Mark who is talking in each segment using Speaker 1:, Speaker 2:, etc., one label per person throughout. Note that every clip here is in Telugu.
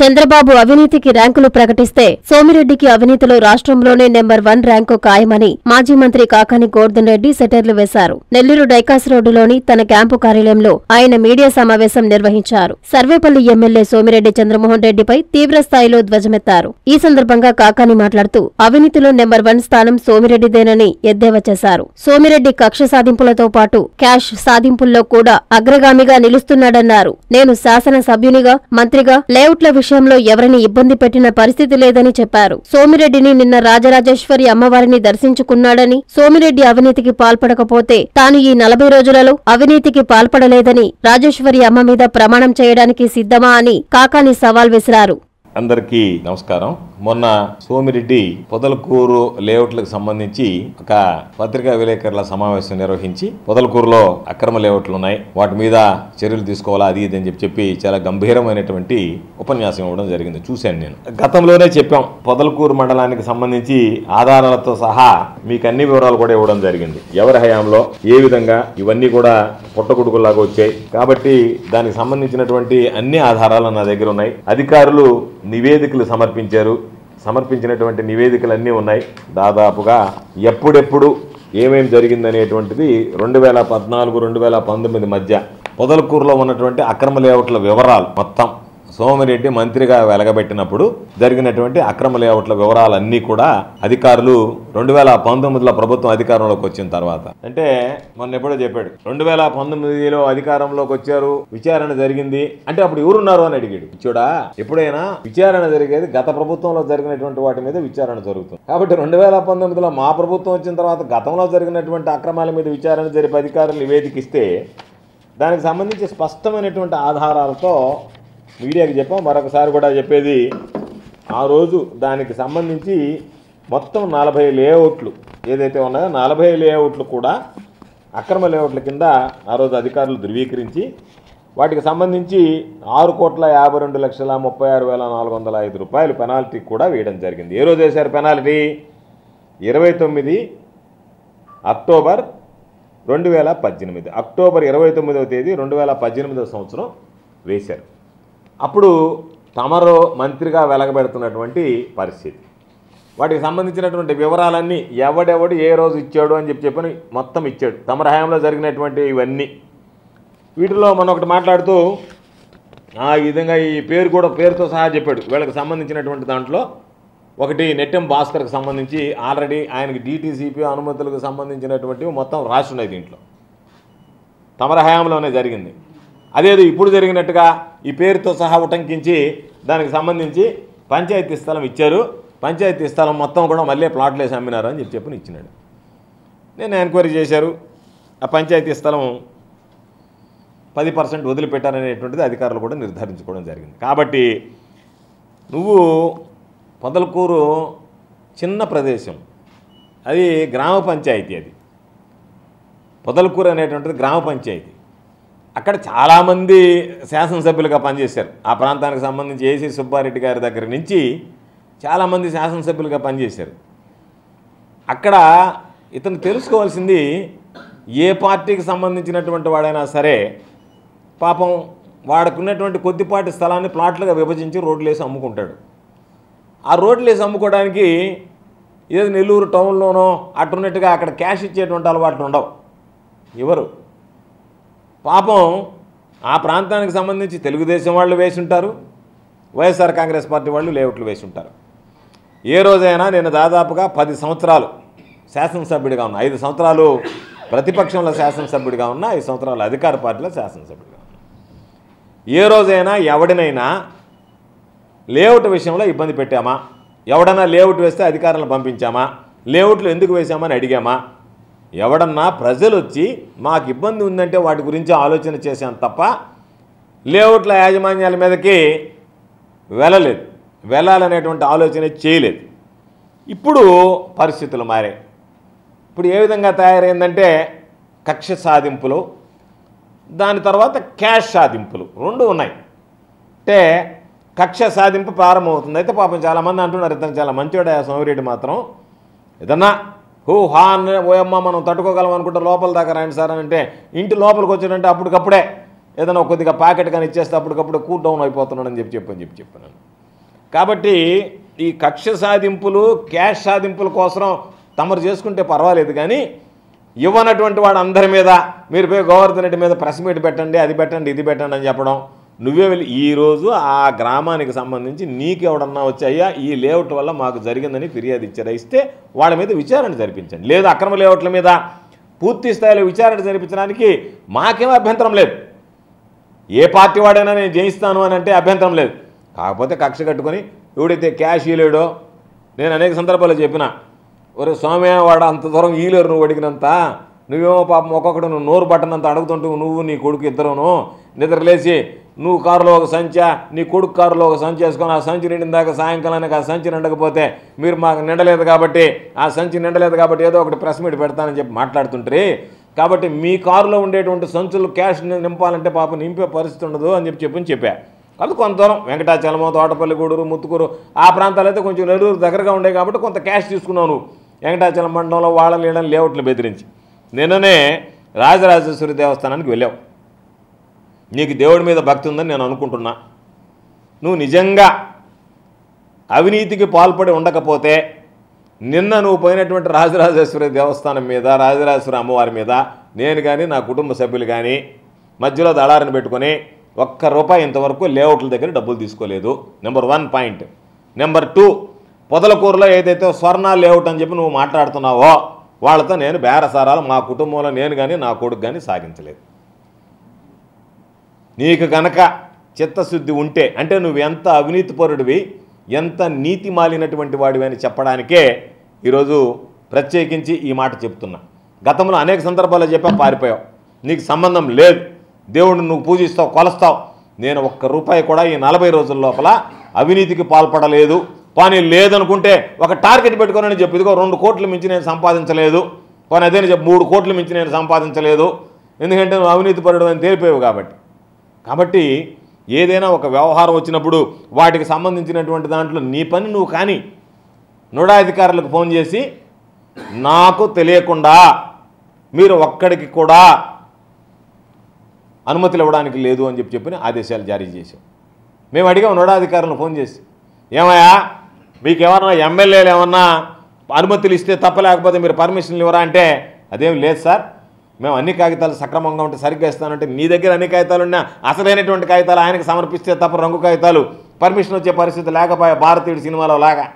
Speaker 1: చంద్రబాబు అవినీతికి ర్యాంకులు ప్రకటిస్తే సోమిరెడ్డికి అవినీతిలో రాష్ట్రంలోనే నెంబర్ వన్ ర్యాంకు ఖాయమని మాజీ మంత్రి కాకాని గోర్ధన్ రెడ్డి సెటర్లు వేశారు. నెల్లూరు డైకాస్ రోడ్డులోని తన క్యాంపు కార్యాలయంలో ఆయన మీడియా సమావేశం నిర్వహించారు. సర్వేపల్లి ఎమ్మెల్యే సోమిరెడ్డి చంద్రమోహన్ రెడ్డిపై తీవ్ర స్థాయిలో ధ్వజమెత్తారు. ఈ సందర్భంగా కాకాని మాట్లాడుతూ అవినీతిలో నెంబర్ వన్ స్థానం సోమిరెడ్డిదేనని ఎద్దేవా చేశారు. సోమిరెడ్డి కక్ష సాధింపులతో పాటు క్యాష్ సాధింపుల్లో కూడా అగ్రగామిగా నిలుస్తున్నాడన్నారు. నేను శాసన సభ్యునిగా మంత్రిగా లేఅవుట్ల విషయంలో ఎవరిని ఇబ్బంది పెట్టిన పరిస్థితి లేదని చెప్పారు. సోమిరెడ్డిని నిన్న రాజరాజేశ్వరి అమ్మవారిని దర్శించుకున్నాడని సోమిరెడ్డి అవినీతికి పాల్పడకపోతే తాను ఈ నలభై రోజులలో అవినీతికి పాల్పడలేదని రాజేశ్వరి అమ్మ మీద ప్రమాణం చేయడానికి సిద్ధమా అని కాకాని సవాల్ విసిరారు.
Speaker 2: అందరికీ నమస్కారం. మొన్న సోమిరెడ్డి పొదలకూరు లేఅవుట్లకు సంబంధించి ఒక పత్రికా విలేకరుల సమావేశం నిర్వహించి పొదలకూరులో అక్రమ లేఅవుట్లు ఉన్నాయి. వాటి మీద చర్యలు తీసుకోవాలా అది ఇది అని చెప్పి చెప్పి చాలా గంభీరమైనటువంటి ఉపన్యాసం ఇవ్వడం జరిగింది. చూశాను నేను. గతంలోనే చెప్పాం పొదలకూరు మండలానికి సంబంధించి ఆధారాలతో సహా మీకు అన్ని వివరాలు కూడా ఇవ్వడం జరిగింది. ఎవరి హయాంలో ఏ విధంగా ఇవన్నీ కూడా పుట్టగొడుగులాగా వచ్చాయి. కాబట్టి దానికి సంబంధించినటువంటి అన్ని ఆధారాలు నా దగ్గర ఉన్నాయి. అధికారులు నివేదికలు సమర్పించారు. సమర్పించినటువంటి నివేదికలు అన్నీ ఉన్నాయి. దాదాపుగా ఎప్పుడెప్పుడు ఏమేమి జరిగిందనేటువంటిది రెండు వేల పద్నాలుగు రెండు వేల పంతొమ్మిది మధ్య పొదలకూరులో ఉన్నటువంటి అక్రమ లేఅవుట్ల వివరాలు మొత్తం సోమిరెడ్డి మంత్రిగా వెలగబెట్టినప్పుడు జరిగినటువంటి అక్రమ లేఅవుట్ల వివరాలన్నీ కూడా అధికారులు రెండు వేల పంతొమ్మిదిలో ప్రభుత్వం అధికారంలోకి వచ్చిన తర్వాత. అంటే మొన్న ఎప్పుడో చెప్పాడు రెండు వేల పంతొమ్మిదిలో అధికారంలోకి వచ్చారు విచారణ జరిగింది. అంటే అప్పుడు ఎవరున్నారు అని అడిగాడు. చూడా ఎప్పుడైనా విచారణ జరిగేది గత ప్రభుత్వంలో జరిగినటువంటి వాటి మీద విచారణ జరుగుతుంది. కాబట్టి రెండు వేల పంతొమ్మిదిలో మా ప్రభుత్వం వచ్చిన తర్వాత గతంలో జరిగినటువంటి అక్రమాల మీద విచారణ జరిపి అధికారులు నివేదిక ఇస్తే దానికి సంబంధించి స్పష్టమైనటువంటి ఆధారాలతో మీడియాకి చెప్పాం మరొకసారి కూడా చెప్పేది ఆ రోజు దానికి సంబంధించి మొత్తం నలభై లేఅవుట్లు ఏదైతే ఉన్నాయో నలభై లేఅవుట్లు కూడా అక్రమ లేఅవుట్ల కింద ఆ రోజు అధికారులు ధృవీకరించి వాటికి సంబంధించి ఆరు కోట్ల యాభై రెండు లక్షల ముప్పై ఆరు వేల నాలుగు వందల ఐదు రూపాయలు పెనాల్టీ కూడా వేయడం జరిగింది. ఏ రోజు వేశారు పెనాల్టీ? ఇరవై తొమ్మిది అక్టోబర్ రెండు వేల పద్దెనిమిది. అక్టోబర్ ఇరవై తొమ్మిదవ తేదీ రెండు వేల పద్దెనిమిదవ సంవత్సరం వేశారు. అప్పుడు తమరు మంత్రిగా వెలగబెడుతున్నటువంటి పరిస్థితి. వాటికి సంబంధించినటువంటి వివరాలన్నీ ఎవడెవడు ఏ రోజు ఇచ్చాడు అని చెప్పి చెప్పని మొత్తం ఇచ్చాడు. తమర హయాంలో జరిగినటువంటి ఇవన్నీ. వీటిలో మనం ఒకటి మాట్లాడుతూ ఆ విధంగా ఈ పేరు కూడా పేరుతో సహా చెప్పాడు. వీళ్ళకి సంబంధించినటువంటి దాంట్లో ఒకటి నెట్టెం భాస్కర్కి సంబంధించి ఆల్రెడీ ఆయనకి డీటీసీపీ అనుమతులకు సంబంధించినటువంటివి మొత్తం రాసి ఉన్నాయి దీంట్లో. తమర హయాంలోనే జరిగింది. అదేదో ఇప్పుడు జరిగినట్టుగా ఈ పేరుతో సహా ఉటంకించి దానికి సంబంధించి పంచాయతీ స్థలం ఇచ్చారు. పంచాయతీ స్థలం మొత్తం కూడా మళ్ళీ ప్లాట్లు వేసి అమ్మినారు అని చెప్పి చెప్పని ఇచ్చినాడు. నేను ఎంక్వైరీ చేశారు. ఆ పంచాయతీ స్థలం పది పర్సెంట్ వదిలిపెట్టారనేటువంటిది అధికారులు కూడా నిర్ధారించుకోవడం జరిగింది. కాబట్టి నువ్వు పొదలకూరు చిన్న ప్రదేశం. అది గ్రామ పంచాయతీ అది. పొదలకూరు అనేటువంటిది గ్రామ పంచాయతీ. అక్కడ చాలామంది శాసనసభ్యులుగా పనిచేశారు. ఆ ప్రాంతానికి సంబంధించి ఏసీ సుబ్బారెడ్డి గారి దగ్గర నుంచి చాలామంది శాసనసభ్యులుగా పనిచేశారు. అక్కడ ఇతను తెలుసుకోవాల్సింది ఏ పార్టీకి సంబంధించినటువంటి వాడైనా సరే పాపం వాడుకున్నటువంటి కొద్దిపాటి స్థలాన్ని ప్లాట్లుగా విభజించి రోడ్లు వేసి అమ్ముకుంటాడు. ఆ రోడ్లు వేసి అమ్ముకోవడానికి ఏదో నెల్లూరు టౌన్లోనో అటున్నట్టుగా అక్కడ క్యాష్ ఇచ్చేటువంటి అలవాట్లు ఉండవు. ఎవరు? పాపం ఆ ప్రాంతానికి సంబంధించి తెలుగుదేశం వాళ్ళు వేసి ఉంటారు వైఎస్ఆర్ కాంగ్రెస్ పార్టీ వాళ్ళు లేఅవుట్లు వేసి ఉంటారు ఏ రోజైనా నేను దాదాపుగా పది సంవత్సరాలు శాసనసభ్యుడిగా ఉన్నా. ఐదు సంవత్సరాలు ప్రతిపక్షంలో శాసనసభ్యుడిగా ఉన్నా ఐదు సంవత్సరాలు అధికార పార్టీలో శాసనసభ్యుడిగా ఉన్నా. ఏ రోజైనా ఎవడినైనా లేఅవుట్ విషయంలో ఇబ్బంది పెట్టామా? ఎవడన్నా లేఅవుట్ వేస్తే అధికారులను పంపించామా? లేఅవుట్లు ఎందుకు వేసామని అడిగామా? ఎవడన్నా ప్రజలు వచ్చి మాకు ఇబ్బంది ఉందంటే వాటి గురించి ఆలోచన చేశాను తప్ప లేఅవుట్ల యాజమాన్యాల మీదకి వెళ్ళలేదు. వెళ్ళాలనేటువంటి ఆలోచన చేయలేదు. ఇప్పుడు పరిస్థితులు మారాయి. ఇప్పుడు ఏ విధంగా తయారైందంటే కక్ష సాధింపులు దాని తర్వాత క్యాష్ సాధింపులు రెండు ఉన్నాయి. అంటే కక్ష సాధింపు ప్రారంభమవుతుంది. అయితే పాపం చాలామంది అంటున్నారు ఇతను చాలా మంచివాడు సోమిరెడ్డి మాత్రం. ఏదన్నా హూ హా అన్న ఓయమ్మ మనం తట్టుకోగలం అనుకుంటే లోపల దాకా రాండి సార్ అని అంటే ఇంటి లోపలికి వచ్చాడంటే అప్పటికప్పుడే ఏదైనా కొద్దిగా ప్యాకెట్ కానీ ఇచ్చేస్తే అప్పటికప్పుడు కూల్ డౌన్ అయిపోతున్నాడని చెప్పి చెప్పని చెప్పి చెప్పాను కాబట్టి ఈ కక్ష సాధింపులు క్యాష్ సాధింపుల కోసం తమరు చేసుకుంటే పర్వాలేదు కానీ ఇవ్వనటువంటి వాడు అందరి మీద మీరు పోయి గోవర్ధన్ రెడ్డి మీద ప్రెస్ మీట్ పెట్టండి అది పెట్టండి ఇది పెట్టండి అని చెప్పడం నువ్వే వెళ్ళి ఈరోజు ఆ గ్రామానికి సంబంధించి నీకు ఎవడన్నా ఈ లేఅవుట్ వల్ల మాకు జరిగిందని ఫిర్యాదు ఇచ్చారా? ఇస్తే వాళ్ళ మీద విచారణ జరిపించండి. లేదు అక్రమ లేఅవుట్ల మీద పూర్తి స్థాయిలో విచారణ జరిపించడానికి మాకేం అభ్యంతరం లేదు. ఏ పార్టీ వాడైనా నేను జయిస్తాను అని అంటే అభ్యంతరం లేదు. కాకపోతే కక్ష కట్టుకొని ఎవడైతే క్యాష్ ఇయలేడో నేను అనేక సందర్భాల్లో చెప్పిన ఒరే స్వామి వాడు అంత దూరం ఈలేరు నువ్వు అడిగినంత. నువ్వేమో పాపం ఒక్కొక్కడు నువ్వు నోరు పట్టనంత అడుగుతుంటూ నువ్వు నీ కొడుకు ఇద్దరును. నిద్రలేసి నువ్వు కారులో ఒక సంచా నీ కొడుకు కారులో ఒక సంచి వేసుకొని ఆ సంచి నిండిన దాకా సాయంకాలానికి ఆ సంచి నిండకపోతే మీరు మాకు నిండలేదు కాబట్టి ఆ సంచి నిండలేదు కాబట్టి ఏదో ఒకటి ప్రెస్ మీట్ పెడతానని చెప్పి మాట్లాడుతుంటారు? కాబట్టి మీ కారులో ఉండేటువంటి సంచులు క్యాష్ నింపాలంటే పాపం నింపే పరిస్థితి ఉండదు అని చెప్పి చెప్పని చెప్పా. కాబట్టి కొంత దూరం వెంకటాచలము తోటపల్లి గూడూరు ముత్తుకూరు ఆ ప్రాంతాలు అయితే కొంచెం నెల్లూరు దగ్గరగా ఉండే కాబట్టి కొంత క్యాష్ తీసుకున్నావు నువ్వు. వెంకటాచలం మండలంలో వాళ్ళ లేడని బెదిరించి. నిన్ననే రాజరాజేశ్వరి దేవస్థానానికి వెళ్ళావు. నీకు దేవుడి మీద భక్తి ఉందని నేను అనుకుంటున్నా. నువ్వు నిజంగా అవినీతికి పాల్పడి ఉండకపోతే నిన్న నువ్వు పోయినటువంటి రాజరాజేశ్వరి దేవస్థానం మీద రాజరాజేశ్వరి అమ్మవారి మీద నేను కానీ నా కుటుంబ సభ్యులు కానీ మధ్యలో దళారిని పెట్టుకొని ఒక్క రూపాయి ఇంతవరకు లేఅవుట్ల దగ్గర డబ్బులు తీసుకోలేదు. Number one point number two పొదలకూరులో ఏదైతే స్వర్ణ లేఅవుట్ అని చెప్పి నువ్వు మాట్లాడుతున్నావో వాళ్ళతో నేను బేరసారాలు మా కుటుంబంలో నేను కానీ నా కొడుకు కానీ సాగించలేదు. నీకు గనక చిత్తశుద్ధి ఉంటే అంటే నువ్వు ఎంత అవినీతిపరుడివి ఎంత నీతి మాలినటువంటి వాడివి అని చెప్పడానికే ఈరోజు ప్రత్యేకించి ఈ మాట చెప్తున్నా. గతంలో అనేక సందర్భాల్లో చెప్పా పారిపోయావు నీకు సంబంధం లేదు. దేవుడిని నువ్వు పూజిస్తావు కొలుస్తావు. నేను ఒక్క రూపాయి కూడా ఈ నలభై రోజుల లోపల అవినీతికి పాల్పడలేదు. పని లేదనుకుంటే ఒక టార్గెట్ పెట్టుకోనని చెప్పి. ఇదిగో రెండు కోట్లు మించి నేను సంపాదించలేదు. పని అదేని చెప్పి మూడు కోట్లు మించి నేను సంపాదించలేదు. ఎందుకంటే నువ్వు అవినీతి పరుడు అని తేలిపోయావు కాబట్టి. కాబట్టి ఏదైనా ఒక వ్యవహారం వచ్చినప్పుడు వాటికి సంబంధించినటువంటి దాంట్లో నీ పని నువ్వు కానీ నుడా అధికారులకు ఫోన్ చేసి నాకు తెలియకుండా మీరు ఒక్కడికి కూడా అనుమతులు ఇవ్వడానికి లేదు అని చెప్పి చెప్పిన ఆదేశాలు జారీ చేశాం. మేము అడిగాం నుడాధికారులను ఫోన్ చేసి ఏమయ్యా మీకు ఏమన్నా ఎమ్మెల్యేలు ఏమన్నా అనుమతులు ఇస్తే తప్ప లేకపోతే మీరు పర్మిషన్లు ఇవ్వరా? అంటే అదేం లేదు సార్ మేము అన్ని కాగితాలు సక్రమంగా ఉంటే సరిగ్గా ఇస్తానంటే నీ దగ్గర అన్ని కాగితాలు ఉన్నా అసలైనటువంటి కాగితాలు ఆయనకు సమర్పిస్తే తప్ప రంగు కాగితాలు పర్మిషన్ వచ్చే పరిస్థితి లేకపోయా భారతీయుడు సినిమాలో లాగా.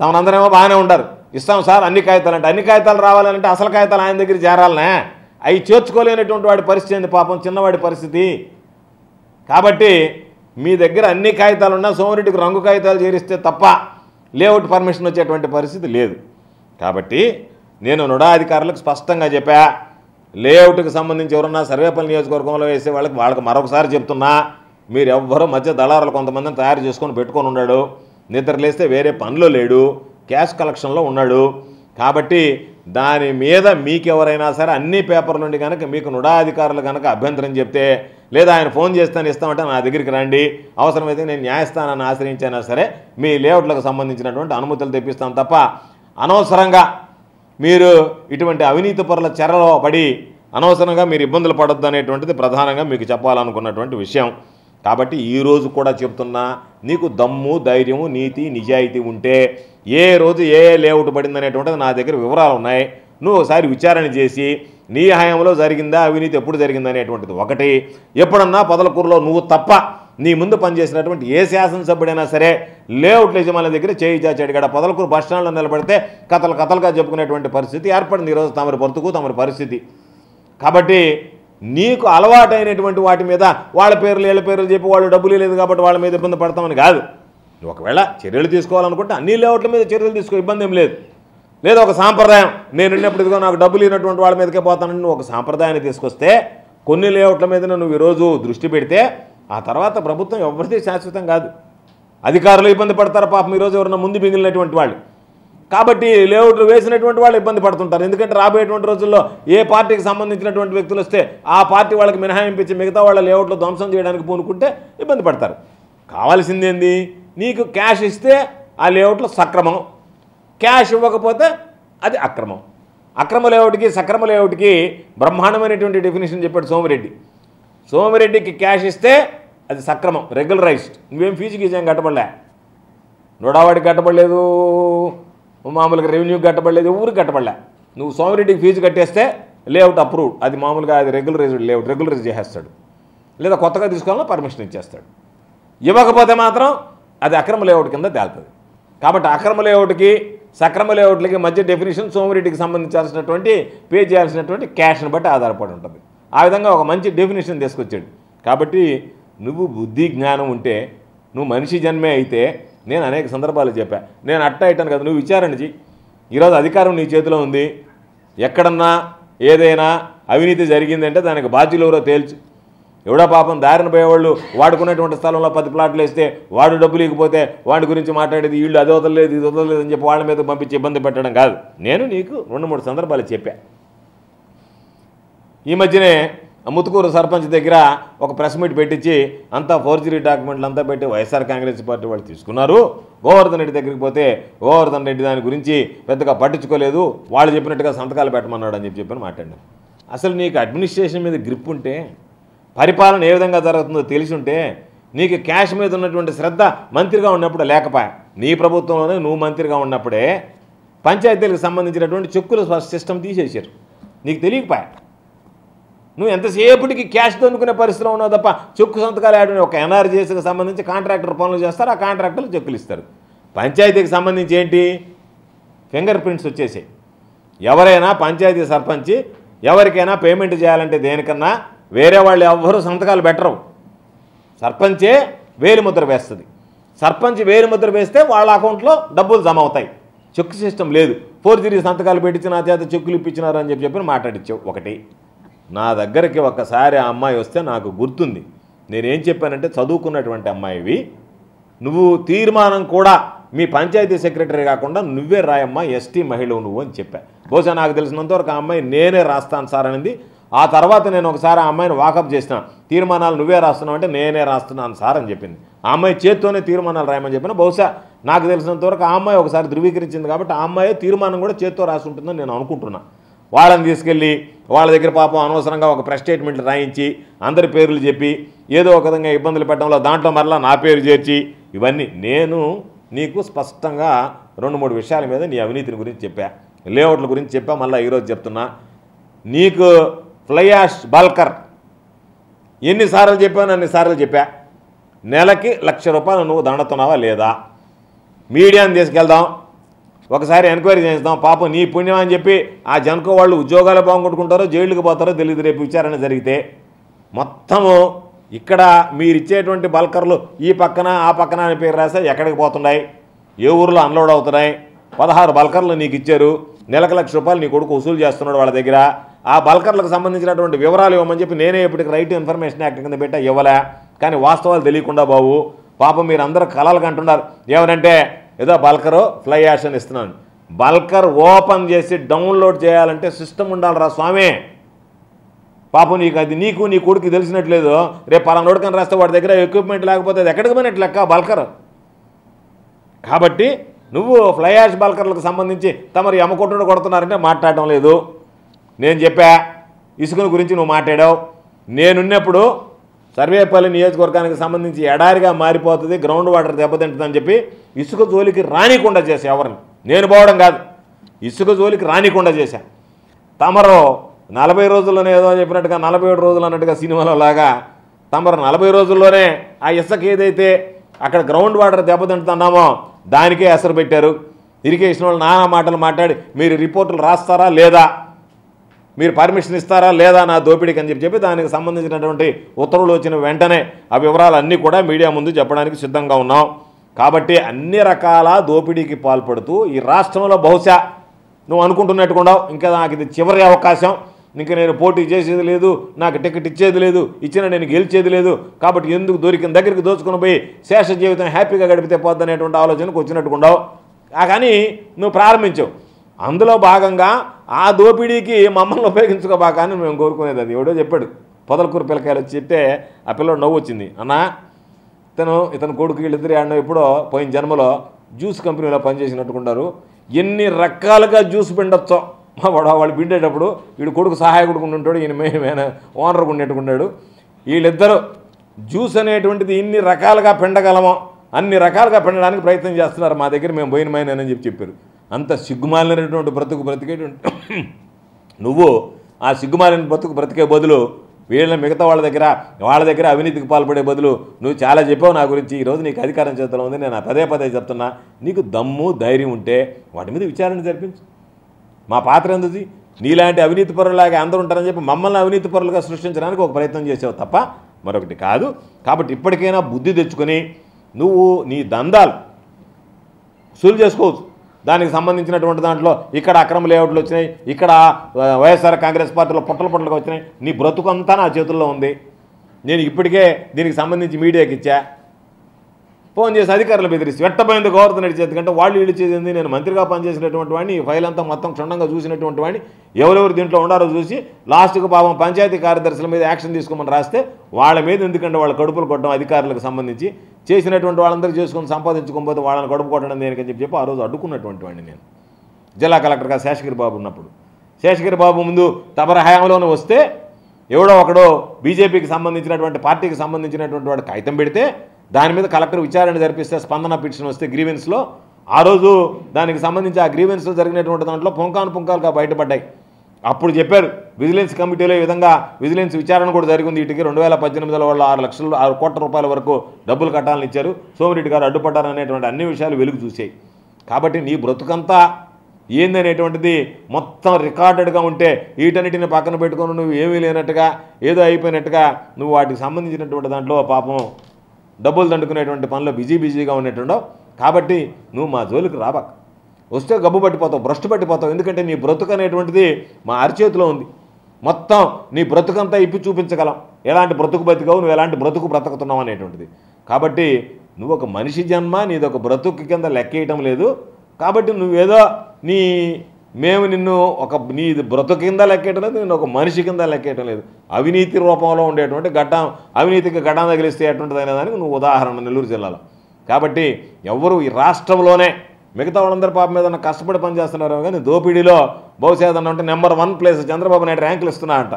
Speaker 2: తమనందరేమో బాగానే ఉంటారు. ఇస్తాం సార్ అన్ని కాగితాలు అంటే అన్ని కాగితాలు రావాలంటే అసలు కాగితాలు ఆయన దగ్గర చేరాలనే. అవి చేర్చుకోలేనటువంటి వాడి పరిస్థితి ఏంది పాపం? చిన్నవాడి పరిస్థితి. కాబట్టి మీ దగ్గర అన్ని కాగితాలు ఉన్నా సోమరెడ్డికి రంగు కాగితాలు చేరిస్తే తప్ప లేఅవుట్ పర్మిషన్ వచ్చేటువంటి పరిస్థితి లేదు. కాబట్టి నేను నుడా అధికారులకు స్పష్టంగా చెప్పా లేఅవుట్కి సంబంధించి ఎవరన్నా సర్వేపల్లి నియోజకవర్గంలో వేసే వాళ్ళకి వాళ్ళకి మరొకసారి చెప్తున్నా మీరు ఎవ్వరూ మధ్య దళారులు కొంతమందిని తయారు చేసుకొని పెట్టుకొని ఉన్నాడు నిద్ర లేస్తే వేరే పనిలో లేడు క్యాష్ కలెక్షన్లో ఉన్నాడు. కాబట్టి దాని మీద మీకెవరైనా సరే అన్ని పేపర్ల నుండి కనుక మీకు నుడా అధికారులు కనుక అభ్యంతరం చెప్తే లేదా ఆయన ఫోన్ చేస్తాను ఇస్తామంటే నా దగ్గరికి రండి. అవసరమైతే నేను న్యాయస్థానాన్ని ఆశ్రయించైనా సరే మీ లేఅవుట్లకు సంబంధించినటువంటి అనుమతులు తెప్పిస్తాను తప్ప అనవసరంగా మీరు ఇటువంటి అవినీతి పరుల చెరలో పడి అనవసరంగా మీరు ఇబ్బందులు పడొద్దు అనేటువంటిది ప్రధానంగా మీకు చెప్పాలనుకున్నటువంటి విషయం. కాబట్టి ఈ రోజు కూడా చెప్తున్నా నీకు దమ్ము ధైర్యము నీతి నిజాయితీ ఉంటే ఏ రోజు ఏ ఏ లేఅవుట్ పడింది అనేటువంటిది నా దగ్గర వివరాలు ఉన్నాయి నువ్వు ఒకసారి విచారణ చేసి నీ హయాంలో జరిగిందా అవినీతి ఎప్పుడు జరిగిందా అనేటువంటిది ఒకటి. ఎప్పుడన్నా పొదలకూరులో నువ్వు తప్ప నీ ముందు పనిచేసినటువంటి ఏ శాసనసభ్యుడైనా సరే లేఅవుట్ల యజమానుల దగ్గర చేయి చాచాడు. గడ పొదలకూరు బస్ స్టాండ్లో నిలబడితే కథలు కథలుగా చెప్పుకునేటువంటి పరిస్థితి ఏర్పడింది. ఈరోజు తమరి బ్రతుకు తమరి పరిస్థితి. కాబట్టి నీకు అలవాటైనటువంటి వాటి మీద వాళ్ళ పేర్లు వీళ్ళ పేర్లు చెప్పి వాళ్ళు డబ్బులు లేదు కాబట్టి వాళ్ళ మీద ఇబ్బంది పడతామని కాదు. ఒకవేళ చర్యలు తీసుకోవాలనుకుంటే అన్ని లేఅవుట్ల మీద చర్యలు తీసుకో ఇబ్బంది ఏం లేదు. లేదా ఒక సాంప్రదాయం నేను ఉన్నప్పుడు ఇదిగో నాకు డబ్బులు లేనటువంటి వాళ్ళ మీదకే పోతానని నువ్వు ఒక సాంప్రదాయాన్ని తీసుకొస్తే కొన్ని లేఅవుట్ల మీద నువ్వు ఈరోజు దృష్టి పెడితే ఆ తర్వాత ప్రభుత్వం ఎవరిదే శాశ్వతం కాదు. అధికారులు ఇబ్బంది పడతారు? పాపం ఈరోజు ఎవరన్నా ముందు మిగిలినటువంటి వాళ్ళు. కాబట్టి లేఅవుట్లు వేసినటువంటి వాళ్ళు ఇబ్బంది పడుతుంటారు. ఎందుకంటే రాబోయేటువంటి రోజుల్లో ఏ పార్టీకి సంబంధించినటువంటి వ్యక్తులు వస్తే ఆ పార్టీ వాళ్ళకి మినహాయింపించి మిగతా వాళ్ళ లేఅవుట్లు ధ్వంసం చేయడానికి పూనుకుంటే ఇబ్బంది పడతారు. కావాల్సిందేంది నీకు క్యాష్ ఇస్తే ఆ లేఅవుట్లు సక్రమం. క్యాష్ ఇవ్వకపోతే అది అక్రమం. అక్రమ లేఅవుట్కి సక్రమ లేఅవుట్కి బ్రహ్మాండమైనటువంటి డెఫినేషన్ చెప్పాడు సోమిరెడ్డి. సోమిరెడ్డికి క్యాష్ ఇస్తే అది సక్రమం రెగ్యులరైజ్డ్ నువ్వేం ఫీజు గీజేం కట్టబడలే? నోడావాడికి కట్టబడలేదు మామూలుగా రెవెన్యూ కట్టబడలేదు ఊరికి కట్టబడలే. నువ్వు సోమిరెడ్డికి ఫీజు కట్టేస్తే లేఅవుట్ అప్రూవ్డ్ అది మామూలుగా అది రెగ్యులరైజ్డ్ లేఅవుట్ రెగ్యులరైజ్ చేసేస్తాడు. లేదా కొత్తగా తీసుకోవాలన్నా పర్మిషన్ ఇచ్చేస్తాడు. ఇవ్వకపోతే మాత్రం అది అక్రమ లేఅవుట్ కింద తేలుతుంది. కాబట్టి అక్రమ లేఅవుట్కి సక్రమ లేఅవుట్లకి మధ్య డెఫినేషన్ సోమిరెడ్డికి సంబంధించాల్సినటువంటి పే చేయాల్సినటువంటి క్యాష్ని బట్టి ఆధారపడి ఉంటుంది. ఆ విధంగా ఒక మంచి డెఫినేషన్ తీసుకొచ్చాడు. కాబట్టి నువ్వు బుద్ధి జ్ఞానం ఉంటే నువ్వు మనిషి జన్మే అయితే నేను అనేక సందర్భాలు చెప్పా. నేను అట్ట ఇట్టాను కదా నువ్వు విచారణ చెయ్యి. ఈరోజు అధికారం నీ చేతిలో ఉంది. ఎక్కడన్నా ఏదైనా అవినీతి జరిగిందంటే దానికి బాధ్యులు ఎవరో తేల్చు. ఎవడో పాపం దారిన పోయేవాళ్ళు వాడుకున్నటువంటి స్థలంలో పది ప్లాట్లు వేస్తే వాడు డబ్బులు ఇకపోతే వాడి గురించి మాట్లాడేది వీళ్ళు అది వదలలేదు ఇది వదలలేదు అని చెప్పి వాళ్ళ మీద పంపించి ఇబ్బంది పెట్టడం కాదు. నేను నీకు రెండు మూడు సందర్భాలు చెప్పా. ఈ మధ్యనే ముతుకూరు సర్పంచ్ దగ్గర ఒక ప్రెస్ మీట్ పెట్టించి అంతా ఫోర్జరీ డాక్యుమెంట్లు అంతా పెట్టి వైఎస్ఆర్ కాంగ్రెస్ పార్టీ వాళ్ళు తీసుకున్నారు. గోవర్ధన్ రెడ్డి దగ్గరికి పోతే గోవర్ధన్ రెడ్డి దాని గురించి పెద్దగా పట్టించుకోలేదు. వాళ్ళు చెప్పినట్టుగా సంతకాలు పెట్టమన్నాడు అని చెప్పి చెప్పని మాట్లాడాను. అసలు నీకు అడ్మినిస్ట్రేషన్ మీద గ్రిప్ ఉంటే పరిపాలన ఏ విధంగా జరుగుతుందో తెలిసి ఉంటే నీకు క్యాష్ మీద ఉన్నటువంటి శ్రద్ధ మంత్రిగా ఉన్నప్పుడు లేకపోయా నీ ప్రభుత్వంలోనే నువ్వు మంత్రిగా ఉన్నప్పుడే పంచాయతీలకు సంబంధించినటువంటి చెక్కుల సిస్టమ్ తీసేసారు నీకు తెలియకపోయా నువ్వు ఎంతసేపటికి క్యాష్ దొనుకునే పరిస్థితిలో ఉన్నావు తప్ప చెక్కు సంతకాలు ఆడిన ఒక ఎన్ఆర్జీఎస్కి సంబంధించి కాంట్రాక్టర్ పనులు చేస్తారు ఆ కాంట్రాక్టర్లు చెక్కులు ఇస్తారు. పంచాయతీకి సంబంధించి ఏంటి? ఫింగర్ ప్రింట్స్ వచ్చేసాయి. ఎవరైనా పంచాయతీ సర్పంచ్ ఎవరికైనా పేమెంట్ చేయాలంటే దేనికన్నా వేరే వాళ్ళు ఎవ్వరూ సంతకాలు పెట్టరు. సర్పంచే వేలి ముద్ర వేస్తుంది. సర్పంచ్ వేలి ముద్ర వేస్తే వాళ్ళ అకౌంట్లో డబ్బులు జమ అవుతాయి. చెక్ సిస్టమ్ లేదు. ఫోర్జరీ సంతకాలు పెట్టించిన చేత చెక్కులు ఇప్పించినారు అని చెప్పి చెప్పి మాట్లాడించావు ఒకటి. నా దగ్గరికి ఒకసారి ఆ అమ్మాయి వస్తే నాకు గుర్తుంది. నేనేం చెప్పానంటే చదువుకున్నటువంటి అమ్మాయివి. నువ్వు తీర్మానం కూడా మీ పంచాయతీ సెక్రటరీ కాకుండా నువ్వే రాయమ్మా ఎస్టీ మహిళవు నువ్వు అని చెప్పా. బహుశా నాకు తెలిసినంతవరకు ఆ అమ్మాయి నేనే రాస్తాను సార్ అనింది. ఆ తర్వాత నేను ఒకసారి ఆ అమ్మాయిని వాకప్ చేసిన తీర్మానాలు నువ్వే రాస్తున్నావు అంటే నేనే రాస్తున్నాను సార్ అని చెప్పింది. ఆ అమ్మాయి చేత్తోనే తీర్మానాలు రాయమని చెప్పిన బహుశా నాకు తెలిసినంతవరకు ఆ అమ్మాయి ఒకసారి ధృవీకరించింది కాబట్టి ఆ అమ్మాయి తీర్మానం కూడా చేత్తో రాసి ఉంటుందని నేను అనుకుంటున్నాను వాళ్ళని తీసుకెళ్ళి వాళ్ళ దగ్గర పాపం అనవసరంగా ఒక ప్రెస్ స్టేట్మెంట్లు రాయించి అందరి పేర్లు చెప్పి ఏదో ఒక విధంగా ఇబ్బందులు పెట్టడంలో దాంట్లో మరలా నా పేరు చేర్చి ఇవన్నీ నేను నీకు స్పష్టంగా రెండు మూడు విషయాల మీద నీ అవినీతిని గురించి చెప్పా. లేఅవుట్ల గురించి చెప్పా మళ్ళీ ఈరోజు చెప్తున్నా. నీకు ఫ్లయాష్ బాల్కర్ ఎన్నిసార్లు చెప్పాను అన్నిసార్లు చెప్పా. నెలకి లక్ష రూపాయలు నువ్వు దండుతున్నావా లేదా? మీడియాని తీసుకెళ్దాం. ఒకసారి ఎంక్వైరీ చేస్తాం పాపం నీ పుణ్యం అని చెప్పి ఆ జనకో వాళ్ళు ఉద్యోగాలు బాగుంటుకుంటారో జైలుకి పోతారో తెలియదు రేపు విచారణ జరిగితే. మొత్తము ఇక్కడ మీరిచ్చేటువంటి బల్కర్లు ఈ పక్కన ఆ పక్కన అని పేరు రాస్తే ఎక్కడికి పోతున్నాయి? ఏ ఊర్లో అన్లోడ్ అవుతున్నాయి? పదహారు బల్కర్లు నీకు ఇచ్చారు నెలకు లక్ష రూపాయలు నీ కొడుకు వసూలు చేస్తున్నాడు వాళ్ళ దగ్గర. ఆ బల్కర్లకు సంబంధించినటువంటి వివరాలు ఇవ్వమని చెప్పి నేనే ఇప్పటికి రైట్ ఇన్ఫర్మేషన్ యాక్ట్ కింద పెట్టా ఇవ్వలే. కానీ వాస్తవాలు తెలియకుండా బాబు పాపం మీరు అందరూ కలలు కంటున్నారు. ఏమనంటే ఏదో బల్కరు ఫ్లై యాష్ అని ఇస్తున్నాను. బల్కర్ ఓపెన్ చేసి డౌన్లోడ్ చేయాలంటే సిస్టమ్ ఉండాలిరా స్వామి. పాపం నీకు అది నీకు నీ కొడుకు తెలిసినట్లేదు. రేపు పలానా నోడుకని రాస్తే వాడి దగ్గర ఎక్విప్మెంట్ లేకపోతే అది ఎక్కడికి పోయినట్లు లెక్క బల్కర్. కాబట్టి నువ్వు ఫ్లై యాష్ బల్కర్లకు సంబంధించి తమరు ఎమ్మకొట్టుడు కొడుతున్నారంటే మాట్లాడటం లేదు. నేను చెప్పా ఇసుకను గురించి నువ్వు మాట్లాడావు. నేనున్నప్పుడు సర్వేపల్లి నియోజకవర్గానికి సంబంధించి ఎడారిగా మారిపోతుంది గ్రౌండ్ వాటర్ దెబ్బతింటుందని చెప్పి ఇసుక జోలికి రానికుండా చేశా ఎవరిని. నేను పోవడం కాదు. ఇసుక జోలికి రానికుండా చేశా. తమరు నలభై రోజుల్లోనే ఏదో చెప్పినట్టుగా నలభై ఏడు రోజులు అన్నట్టుగా సినిమాలో లాగా తమరు నలభై రోజుల్లోనే ఆ ఇసుక ఏదైతే అక్కడ గ్రౌండ్ వాటర్ దెబ్బతింటున్నామో దానికే అసలు పెట్టారు. ఇరిగేషన్ వాళ్ళు నానా మాటలు మాట్లాడి మీరు రిపోర్టులు రాస్తారా లేదా? మీరు పర్మిషన్ ఇస్తారా లేదా నా దోపిడీకి అని చెప్పి చెప్పి దానికి సంబంధించినటువంటి ఉత్తర్వులు వచ్చిన వెంటనే ఆ వివరాలన్నీ కూడా మీడియా ముందు చెప్పడానికి సిద్ధంగా ఉన్నాం. కాబట్టి అన్ని రకాల దోపిడీకి పాల్పడుతూ ఈ రాష్ట్రంలో బహుశా నువ్వు అనుకుంటున్నట్టుకుండా ఇంకా నాకు ఇది చివరి అవకాశం. ఇంకా నేను పోటీ చేసేది లేదు నాకు టికెట్ ఇచ్చేది లేదు ఇచ్చినా నేను గెలిచేది లేదు. కాబట్టి ఎందుకు దొరికిన దగ్గరికి దోచుకుని పోయి శేష జీవితం హ్యాపీగా గడిపితే పోద్దనేటువంటి ఆలోచనకు వచ్చినట్టుకుండవు. కానీ నువ్వు ప్రారంభించావు అందులో భాగంగా ఆ దోపిడీకి మమ్మల్ని ఉపయోగించుకోబాక అని మేము కోరుకునేది అది. ఎవడో చెప్పాడు పొదలకూరు పిల్లకాయలు వచ్చి చెప్తే ఆ పిల్లడు నవ్వు వచ్చింది. అన్నా ఇతను ఇతను కొడుకు వీళ్ళిద్దరు ఆడిన ఎప్పుడో పోయిన జన్మలో జ్యూస్ కంపెనీలో పనిచేసినట్టుకుంటారు. ఎన్ని రకాలుగా జ్యూస్ పిండొచ్చో. మా వాడు వాళ్ళు పిండేటప్పుడు వీడు కొడుకు సహాయకుడు ఉంటాడు ఈయన మే- మేన ఓనర్ ఉండేట్టుకున్నాడు వీళ్ళిద్దరూ జ్యూస్ అనేటువంటిది ఇన్ని రకాలుగా పిండగలమో అన్ని రకాలుగా పిండడానికి ప్రయత్నం చేస్తున్నారు. మా దగ్గర మేము పోయినమైనని చెప్పి చెప్పారు. అంత సిగ్గుమాలినటువంటి బ్రతుకు బ్రతికేటువంటి నువ్వు ఆ సిగ్గుమాలిన బ్రతుకు బ్రతికే బదులు వీళ్ళ మిగతా వాళ్ళ దగ్గర వాళ్ళ దగ్గర అవినీతికి పాల్పడే బదులు నువ్వు చాలా చెప్పావు నా గురించి ఈరోజు నీకు అధికారం చేతలో ఉంది నేను పదే పదే చెప్తున్నా. నీకు దమ్ము ధైర్యం ఉంటే వాటి మీద విచారణ జరిపించు. మా పాత్ర ఎందుది? నీలాంటి అవినీతి పరులాగా అందరూ ఉంటారని చెప్పి మమ్మల్ని అవినీతి పరులుగా సృష్టించడానికి ఒక ప్రయత్నం చేసావు తప్ప మరొకటి కాదు. కాబట్టి ఇప్పటికైనా బుద్ధి తెచ్చుకొని నువ్వు నీ దందాలు సులు చేసుకోవచ్చు. దానికి సంబంధించినటువంటి దాంట్లో ఇక్కడ అక్రమ లేఅవుట్లు వచ్చినాయి ఇక్కడ వైఎస్ఆర్ కాంగ్రెస్ పార్టీలో పుట్టలు పుట్టలకు వచ్చినాయి. నీ బ్రతుకు అంతా నా చేతుల్లో ఉంది. నేను ఇప్పటికే దీనికి సంబంధించి మీడియాకి ఇచ్చా. ఫోన్ చేసి అధికారులు బెదిరిస్తే వెట్టబోయింది గవర్నర్ నడిచేది అంటే వాళ్ళు వీళ్ళు చేసింది నేను మంత్రిగా పనిచేసినటువంటి వాడిని ఫైల్ అంతా మొత్తం క్షుణ్ణంగా చూసినటువంటి వాడిని ఎవరెవరు దీంట్లో ఉండారో చూసి లాస్ట్కు పాపం పంచాయతీ కార్యదర్శుల మీద యాక్షన్ తీసుకోమని రాస్తే వాళ్ళ మీద ఎందుకంటే వాళ్ళ కడుపులు కొట్టడం అధికారులకు సంబంధించి చేసినటువంటి వాళ్ళందరూ చేసుకొని సంపాదించుకోకపోతే వాళ్ళని కడుపు కొట్టడం దేనికని చెప్పి చెప్పి ఆ రోజు అడ్డుకున్నటువంటి వాడిని నేను. జిల్లా కలెక్టర్గా శేషగిరి బాబు ఉన్నప్పుడు. శేషగిరి బాబు ముందు తమర హయాంలోనే వస్తే ఎవడో ఒకడో బీజేపీకి సంబంధించినటువంటి పార్టీకి సంబంధించినటువంటి వాడు కాగితం పెడితే దాని మీద కలెక్టర్ విచారణ జరిపిస్తే స్పందన పిటిషన్ వస్తే గ్రీవెన్స్లో ఆ రోజు దానికి సంబంధించి ఆ గ్రీవెన్స్లో జరిగినటువంటి దాంట్లో పుంకాను పుంకాలుగా బయటపడ్డాయి. అప్పుడు చెప్పారు విజిలెన్స్ కమిటీలో ఈ విధంగా విజిలెన్స్ విచారణ కూడా జరిగింది. వీటికి రెండు వేల పద్దెనిమిదిలో వాళ్ళు ఆరు లక్షలు ఆరు కోట్ల రూపాయల వరకు డబ్బులు కట్టాలని ఇచ్చారు. సోమిరెడ్డి గారు అడ్డుపడ్డారు అనేటువంటి అన్ని విషయాలు వెలుగు చూసాయి కాబట్టి నీ బ్రతుకంతా ఏందనేటువంటిది మొత్తం రికార్డెడ్గా ఉంటే వీటన్నిటిని పక్కన పెట్టుకొని నువ్వు ఏమీ లేనట్టుగా ఏదో అయిపోయినట్టుగా నువ్వు వాటికి సంబంధించినటువంటి దాంట్లో పాపం డబ్బులు దండుకునేటువంటి పనిలో బిజీ బిజీగా ఉన్నట్టుండవు కాబట్టి నువ్వు మా జోలికి రాబాక. వస్తే గబ్బు పట్టిపోతావు భ్రష్టు పట్టిపోతావు. ఎందుకంటే నీ బ్రతుకు అనేటువంటిది మా అరిచేతిలో ఉంది. మొత్తం నీ బ్రతుకంతా ఇప్పి చూపించగలం. ఎలాంటి బ్రతుకు బతికావు నువ్వు ఎలాంటి బ్రతుకు బ్రతుకుతున్నావు అనేటువంటిది. కాబట్టి నువ్వు ఒక మనిషి జన్మ నీది ఒక బ్రతుకు కింద లెక్కేయటం లేదు. కాబట్టి నువ్వేదో నీ మేము నిన్ను ఒక నీ బ్రతుకు కింద లెక్కేయటం లేదు నేను ఒక మనిషి కింద లెక్కేయటం లేదు. అవినీతి రూపంలో ఉండేటువంటి గడ్డం అవినీతికి ఘటన తగిలిస్తే ఎటువంటిది దానికి నువ్వు ఉదాహరణ నెల్లూరు జిల్లాలో. కాబట్టి ఎవరు ఈ రాష్ట్రంలోనే మిగతా వాళ్ళందరి పాపం మీద కష్టపడి పనిచేస్తున్నారు కానీ దోపిడీలో బహుశా ఏదన్నా ఉంటే number one place Chandrababu Naidu ర్యాంకులు ఇస్తున్నా అంట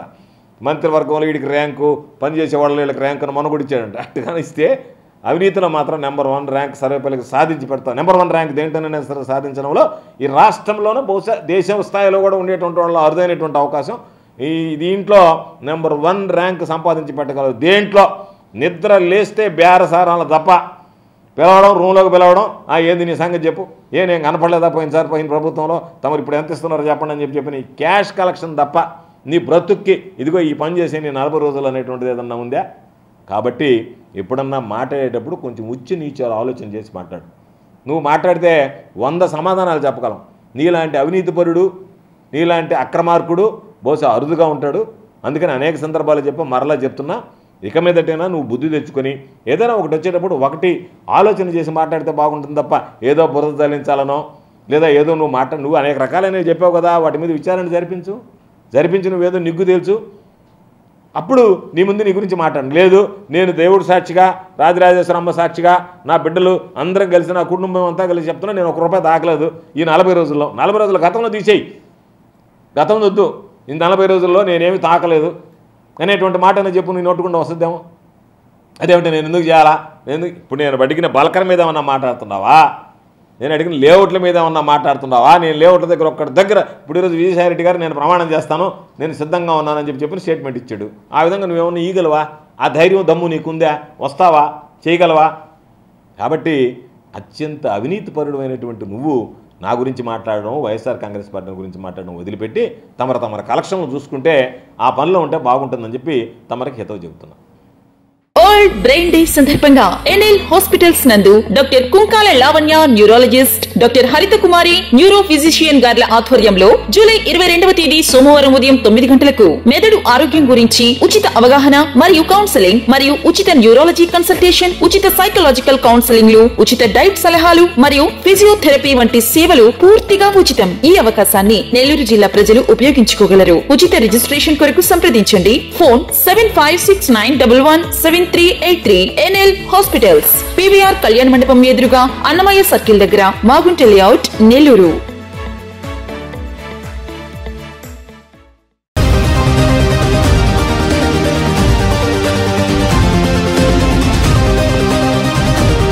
Speaker 2: మంత్రివర్గంలో వీడికి ర్యాంకు పనిచేసే వాళ్ళ వీళ్ళకి ర్యాంకును మనగుడిచ్చాడంట అట్టుగా ఇస్తే అవినీతిలో మాత్రం నెంబర్ వన్ ర్యాంక్ సర్వేపల్లికి సాధించి పెడతాం. నెంబర్ వన్ ర్యాంక్ దేంటోనైనా సరే సాధించడంలో ఈ రాష్ట్రంలోనే బహుశా దేశం స్థాయిలో కూడా ఉండేటువంటి వాళ్ళు అరుదైనటువంటి అవకాశం. ఈ దీంట్లో నెంబర్ వన్ ర్యాంక్ సంపాదించి పెట్టగలరు. దేంట్లో? నిద్ర లేస్తే బేరసారాల తప్ప పిలవడం రూమ్లోకి పిలవడం. ఆ ఏంది నీ సంగతి చెప్పు. ఏ నేను కనపడలేదా? పోయినసారి పోయిన ప్రభుత్వంలో తమరు ఇప్పుడు ఎంత ఇస్తున్నారో చెప్పండి అని చెప్పి చెప్పి నీ క్యాష్ కలెక్షన్ తప్ప నీ బ్రతుక్కి. ఇదిగో ఈ పని చేసే నీ నలభై రోజులు అనేటువంటిది ఏదన్నా ఉందా? కాబట్టి ఎప్పుడన్నా మాట్లాడేటప్పుడు కొంచెం ఉచ్చి నీచాలు ఆలోచన చేసి మాట్లాడు. నువ్వు మాట్లాడితే వంద సమాధానాలు చెప్పగలం. నీలాంటి అవినీతిపరుడు నీలాంటి అక్రమార్కుడు బహుశా అరుదుగా ఉంటాడు. అందుకని అనేక సందర్భాలు చెప్ప మరలా చెప్తున్నా ఇక మీదటైనా నువ్వు బుద్ధి తెచ్చుకొని ఏదైనా ఒకటి వచ్చేటప్పుడు ఒకటి ఆలోచన చేసి మాట్లాడితే బాగుంటుంది తప్ప ఏదో బురద తలించాలనో లేదా ఏదో నువ్వు మాట్లా నువ్వు అనేక రకాలైనవి చెప్పావు కదా వాటి మీద విచారణ జరిపించు. జరిపించి నువ్వేదో నిగ్గు తేల్చు. అప్పుడు నీ ముందు నీ గురించి మాట్లాడండి. లేదు నేను దేవుడు సాక్షిగా రాజరాజేశ్వరమ్మ సాక్షిగా నా బిడ్డలు అందరం కలిసి నా కుటుంబం అంతా కలిసి చెప్తున్నా నేను ఒక రూపాయి తాకలేదు ఈ నలభై రోజుల్లో. నలభై రోజుల గతంలో తీసేయి. గతం వద్దు. ఈ నలభై రోజుల్లో నేనేమి తాకలేదు. అనేటువంటి మాట అని చెప్పు నీ నోటుకుండా వస్తుందేమో. అదేమిటి నేను ఎందుకు చేయాలా? నేను ఇప్పుడు నేను బడికిన బలకర మీద ఏమన్నా మాట్లాడుతున్నావా? నేను అడిగిన లేఅవుట్ల మీద ఏమన్నా మాట్లాడుతున్నావా? నేను లేఅవుట్ల దగ్గర ఒక్కడి దగ్గర ఇప్పుడు ఈరోజు విజయసాయిరెడ్డి గారు నేను ప్రమాణం చేస్తాను నేను సిద్ధంగా ఉన్నానని చెప్పి చెప్పిన స్టేట్మెంట్ ఇచ్చాడు. ఆ విధంగా నువ్వేమన్నా ఈగలవా? ఆ ధైర్యం దమ్ము నీకుందా? వస్తావా? చేయగలవా? కాబట్టి అత్యంత అవినీతిపరుడు అయినటువంటి నువ్వు నా గురించి మాట్లాడడం వైఎస్ఆర్ కాంగ్రెస్ పార్టీ గురించి మాట్లాడడం వదిలిపెట్టి తమర తమర కలెక్షన్లు చూసుకుంటే ఆ పనిలో ఉంటే బాగుంటుందని చెప్పి తమరికి హితవు చెబుతున్నాను
Speaker 3: వరల్డ్ బ్రెయిన్ డే సందర్భంగా ఎన్ఎల్ హాస్పిటల్స్ నందు doctor Kunkala Lavanya neurologist doctor Haritha Kumari neuro physician గార్ల ఆధ్వర్యంలో జూలై ఇరవై రెండవ తేదీ సోమవారం ఉదయం తొమ్మిది గంటలకు మెదడు ఆరోగ్యం గురించి ఉచిత అవగాహన మరియు కౌన్సిలింగ్ మరియు ఉచిత న్యూరాలజీ కన్సల్టేషన్ ఉచిత సైకలాజికల్ కౌన్సిలింగ్లు ఉచిత డైట్ సలహాలు మరియు ఫిజియోథెరపీ వంటి సేవలు పూర్తిగా ఉచితం. ఈ అవకాశాన్ని నెల్లూరు జిల్లా ప్రజలు ఉపయోగించుకోగలరు. ఉచిత రిజిస్ట్రేషన్ కొరకు సంప్రదించండి. Phone seven five six nine double one seven three three eight three NL hospitals. PVR కళ్యాణ మండపం ఎదురుగా అన్నమయ్య సర్కిల్ దగ్గర మాగుంట లేఅవుట్ నెల్లూరు.